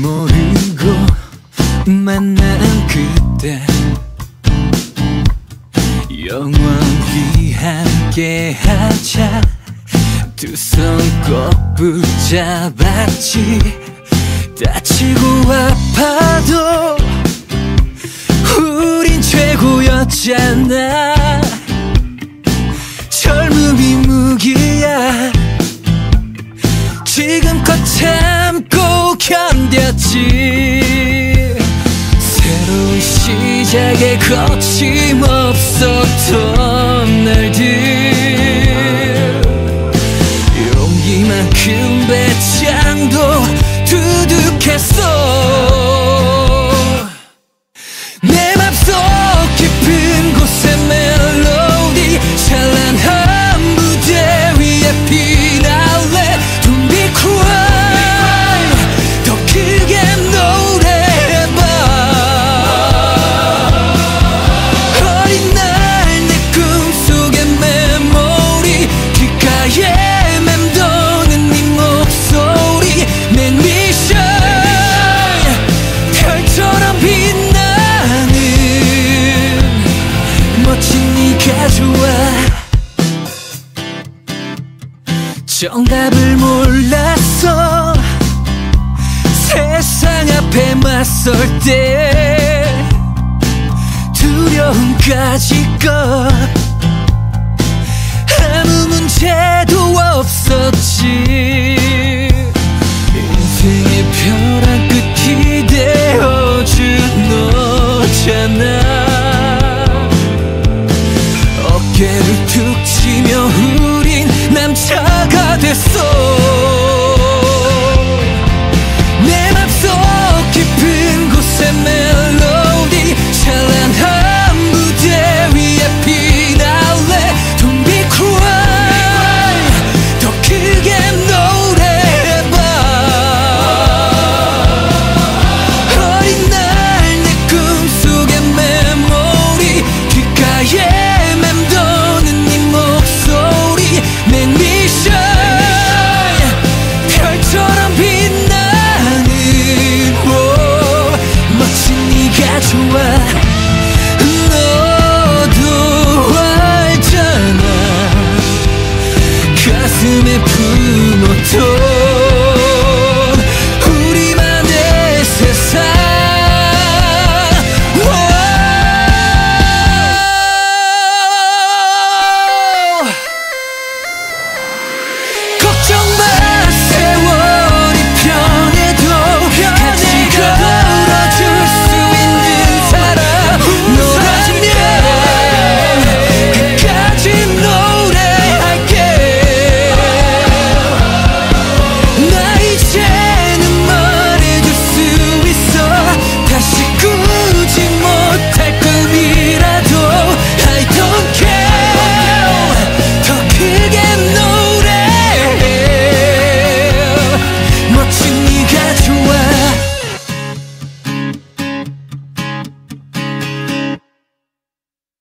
모르고 만난 그때 영원히 함께 하자. 두 손 꼭 붙잡았지. 다치고 아파도 우린 최고였잖아 견뎠지 새로운 시작에 거침없었던 날들 정답을 몰랐어 세상 앞에 맞설 때 두려움까지 껏 아무 문제도 없었지. 인생의 벼랑 끝이 되어준 너잖아. 어깨를 툭 치며 to